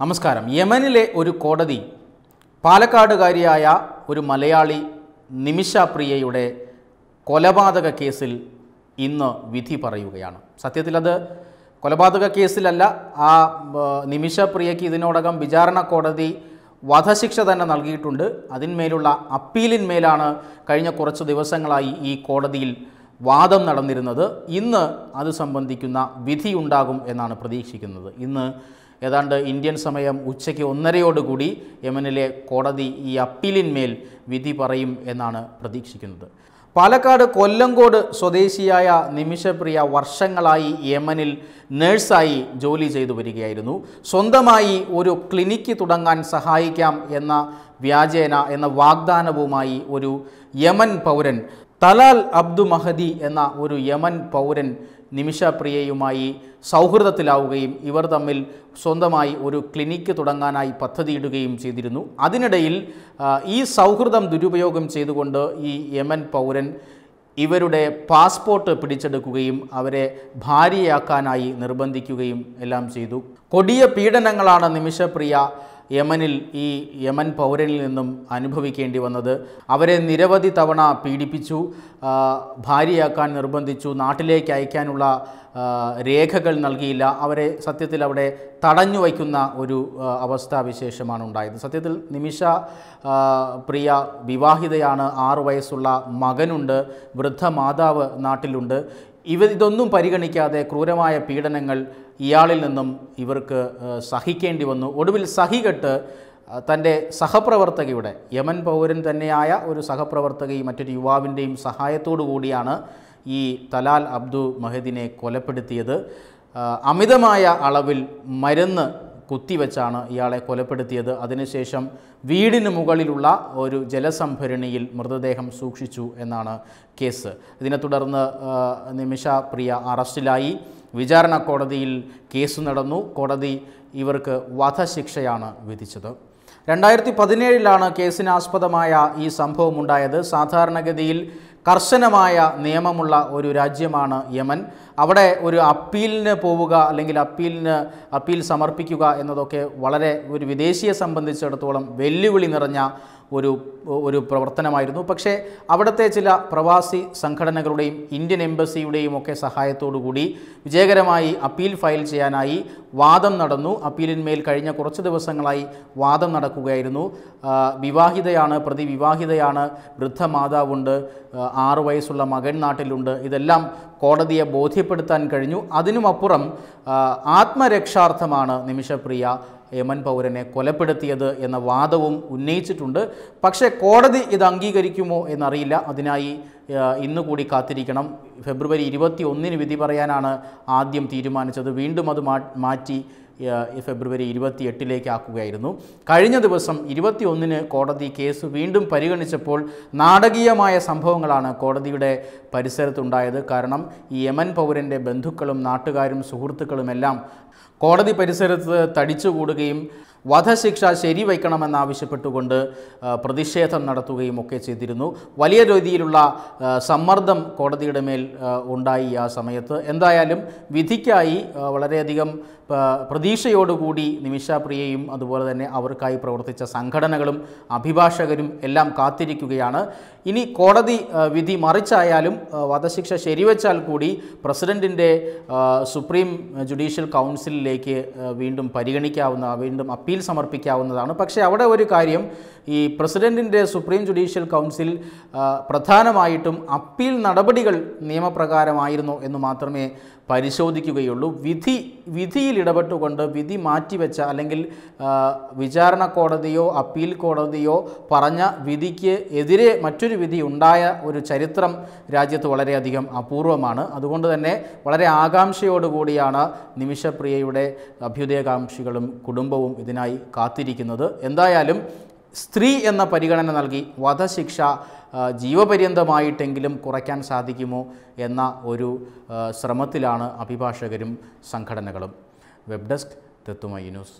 നമസ്കാരം. യമനിലെ ഒരു കോടതി പാലക്കാടുകാരിയായ ഒരു മലയാളി നിമിഷ പ്രിയയുടെ കൊലപാതക കേസിൽ ഇന്ന് വിധി പറയുകയാണ്. സത്യത്തിൽ അത് കൊലപാതക കേസിലല്ല ആ നിമിഷ പ്രിയയ്ക്ക് ഇതിനോടകം വിചാരണ കോടതി വധശിക്ഷ തന്നെ നൽകിയിട്ടുണ്ട്. അതിന്മേലുള്ള അപ്പീലിന്മേലാണ് കഴിഞ്ഞ കുറച്ച് ദിവസങ്ങളായി ഈ കോടതിയിൽ വാദം നടന്നിരുന്നത്. ഇന്ന് അത് സംബന്ധിക്കുന്ന വിധിയുണ്ടാകും എന്നാണ് പ്രതീക്ഷിക്കുന്നത്. ഇന്ന് ഏതാണ്ട് ഇന്ത്യൻ സമയം ഉച്ചയ്ക്ക് ഒന്നരയോടുകൂടി യമനിലെ കോടതി ഈ അപ്പീലിന്മേൽ വിധി പറയും എന്നാണ് പ്രതീക്ഷിക്കുന്നത്. പാലക്കാട് കൊല്ലങ്കോട് സ്വദേശിയായ നിമിഷപ്രിയ വർഷങ്ങളായി യമനിൽ നേഴ്സായി ജോലി ചെയ്തു വരികയായിരുന്നു. സ്വന്തമായി ഒരു ക്ലിനിക്ക് തുടങ്ങാൻ സഹായിക്കാം എന്ന വ്യാജേന എന്ന വാഗ്ദാനവുമായി ഒരു യമൻ പൗരൻ തലാൽ അബ്ദു മഹദി എന്ന ഒരു യമൻ പൗരൻ നിമിഷപ്രിയയുമായി സൗഹൃദത്തിലാവുകയും ഇവർ തമ്മിൽ സ്വന്തമായി ഒരു ക്ലിനിക്ക് തുടങ്ങാനായി പദ്ധതിയിടുകയും ചെയ്തിരുന്നു. അതിനിടയിൽ ഈ സൗഹൃദം ദുരുപയോഗം ചെയ്തുകൊണ്ട് ഈ യമൻ പൗരൻ ഇവരുടെ പാസ്പോർട്ട് പിടിച്ചെടുക്കുകയും അവരെ ഭാര്യയാക്കാനായി നിർബന്ധിക്കുകയും എല്ലാം ചെയ്തു. കൊടിയ പീഡനങ്ങളാണ് നിമിഷപ്രിയ യമനിൽ ഈ യമൻ പൗരനിൽ നിന്നും അനുഭവിക്കേണ്ടി വന്നത്. അവരെ നിരവധി തവണ പീഡിപ്പിച്ചു ഭാര്യയാക്കാൻ നിർബന്ധിച്ചു നാട്ടിലേക്ക് അയക്കാനുള്ള രേഖകൾ നൽകിയില്ല. അവരെ സത്യത്തിൽ അവിടെ തടഞ്ഞു വയ്ക്കുന്ന ഒരു അവസ്ഥാവിശേഷമാണ് ഉണ്ടായത്. സത്യത്തിൽ നിമിഷ പ്രിയ വിവാഹിതയാണ് ആറു വയസ്സുള്ള മകനുണ്ട് വൃദ്ധ മാതാവ് നാട്ടിലുണ്ട്. ഇവ ഇതൊന്നും പരിഗണിക്കാതെ ക്രൂരമായ പീഡനങ്ങൾ ഇയാളിൽ നിന്നും ഇവർക്ക് സഹിക്കേണ്ടി വന്നു. ഒടുവിൽ സഹികെട്ട് തന്റെ സഹപ്രവർത്തകയുടെ യമൻ പൗരൻ തന്നെയായ ഒരു സഹപ്രവർത്തകയും മറ്റൊരു യുവാവിന്റെയും സഹായത്തോടു കൂടിയാണ് ഈ തലാൽ അബ്ദു മഹദിനെ കൊലപ്പെടുത്തിയത്. അമിതമായ അളവിൽ മരുന്ന് കുത്തിവെച്ചാണ് ഇയാളെ കൊലപ്പെടുത്തിയത്. അതിനുശേഷം വീടിന് മുകളിലുള്ള ഒരു ജലസംഭരണിയിൽ മൃതദേഹം സൂക്ഷിച്ചു എന്നാണ് കേസ്. ഇതിനെ തുടർന്ന് നിമിഷ പ്രിയ അറസ്റ്റിലായി. വിചാരണ കോടതിയിൽ കേസ് നടന്നു. കോടതി ഇവർക്ക് വധശിക്ഷയാണ് വിധിച്ചത്. രണ്ടായിരത്തി പതിനേഴിലാണ് കേസിനാസ്പദമായ ഈ സംഭവം ഉണ്ടായത് സാധാരണഗതിയിൽ കർശനമായ നിയമമുള്ള ഒരു രാജ്യമാണ് യമൻ. അവിടെ ഒരു അപ്പീലിന് പോവുക അല്ലെങ്കിൽ അപ്പീലിന് അപ്പീൽ സമർപ്പിക്കുക എന്നതൊക്കെ വളരെ ഒരു വിദേശിയെ സംബന്ധിച്ചിടത്തോളം വെല്ലുവിളി നിറഞ്ഞ ഒരു ഒരു പ്രവർത്തനമായിരുന്നു. പക്ഷേ അവിടുത്തെ ചില പ്രവാസി സംഘടനകളുടെയും ഇന്ത്യൻ എംബസിയുടെയും ഒക്കെ സഹായത്തോടു കൂടി വിജയകരമായി അപ്പീൽ ഫയൽ ചെയ്യാനായി വാദം നടന്നു. അപ്പീലിന്മേൽ കഴിഞ്ഞ കുറച്ച് ദിവസങ്ങളായി വാദം നടക്കുകയായിരുന്നു. വിവാഹിതയാണ് പ്രതി വിവാഹിതയാണ് വൃദ്ധ മാതാവുണ്ട് ആറ് വയസ്സുള്ള മകൻ നാട്ടിലുണ്ട്. ഇതെല്ലാം കോടതിയെ ബോധ്യപ്പെടുത്താൻ കഴിഞ്ഞു. അതിനുമപ്പുറം ആത്മരക്ഷാർത്ഥമാണ് നിമിഷപ്രിയ യമൻ പൗരനെ കൊലപ്പെടുത്തിയത് എന്ന വാദവും ഉന്നയിച്ചിട്ടുണ്ട്. പക്ഷേ കോടതി ഇത് അംഗീകരിക്കുമോ എന്നറിയില്ല. അതിനായി ഇന്ന് കൂടി കാത്തിരിക്കണം. ഫെബ്രുവരി ഇരുപത്തി ഒന്നിന് വിധി പറയാനാണ് ആദ്യം തീരുമാനിച്ചത്. വീണ്ടും അത് മാറ്റി ഫെബ്രുവരി ഇരുപത്തി എട്ടിലേക്ക് ആക്കുകയായിരുന്നു കഴിഞ്ഞ ദിവസം ഇരുപത്തി ഒന്നിന് കോടതി കേസ് വീണ്ടും പരിഗണിച്ചപ്പോൾ നാടകീയമായ സംഭവങ്ങളാണ് കോടതിയുടെ പരിസരത്തുണ്ടായത്. കാരണം ഈ യമൻ പൗരന്റെ ബന്ധുക്കളും നാട്ടുകാരും സുഹൃത്തുക്കളുമെല്ലാം കോടതി പരിസരത്ത് തടിച്ചുകൂടുകയും വധശിക്ഷ ശരിവയ്ക്കണമെന്നാവശ്യപ്പെട്ടുകൊണ്ട് പ്രതിഷേധം നടത്തുകയും ഒക്കെ ചെയ്തിരുന്നു. വലിയ രീതിയിലുള്ള സമ്മർദ്ദം കോടതിയുടെ മേൽ ഉണ്ടായി ആ സമയത്ത്. എന്തായാലും വിധിക്കായി വളരെയധികം പ്രതീക്ഷയോടുകൂടി നിമിഷാപ്രിയയും അതുപോലെ തന്നെ അവർക്കായി പ്രവർത്തിച്ച സംഘടനകളും അഭിഭാഷകരും എല്ലാം കാത്തിരിക്കുകയാണ്. ഇനി കോടതി വിധി മറിച്ചായാലും വധശിക്ഷ ശരിവെച്ചാൽ കൂടി പ്രസിഡന്റിന്റെ സുപ്രീം ജുഡീഷ്യൽ കൗൺസിലിലേക്ക് വീണ്ടും പരിഗണിക്കാവുന്ന വീണ്ടും അപ്പീൽ സമർപ്പിക്കാവുന്നതാണ്. പക്ഷേ അവിടെ ഒരു കാര്യം ഈ പ്രസിഡന്റിന്റെ സുപ്രീം ജുഡീഷ്യൽ കൗൺസിൽ പ്രധാനമായിട്ടും അപ്പീൽ നടപടികൾ നിയമപ്രകാരമായിരുന്നു എന്ന് മാത്രമേ പരിശോധിക്കുകയുള്ളൂ. വിധി വിധിയിൽ ഇടപെട്ടുകൊണ്ട് വിധി മാറ്റിവെച്ച അല്ലെങ്കിൽ വിചാരണ കോടതിയോ അപ്പീൽ കോടതിയോ പറഞ്ഞ വിധിക്ക് എതിരെ മറ്റൊരു വിധി ഉണ്ടായ ഒരു ചരിത്രം രാജ്യത്ത് വളരെയധികം അപൂർവമാണ്. അതുകൊണ്ട് തന്നെ വളരെ ആകാംക്ഷയോടുകൂടിയാണ് നിമിഷപ്രിയയുടെ അഭ്യുദയകാംക്ഷികളും കുടുംബവും ഇതിനായി കാത്തിരിക്കുന്നത്. എന്തായാലും സ്ത്രീ എന്ന പരിഗണന നൽകി വധശിക്ഷ ജീവപര്യന്തമായിട്ടെങ്കിലും കുറയ്ക്കാൻ സാധിക്കുമോ എന്ന ഒരു ശ്രമത്തിലാണ് അഭിഭാഷകരും സംഘടനകളും. വെബ് ഡെസ്ക് തെത്തുമൈ ന്യൂസ്.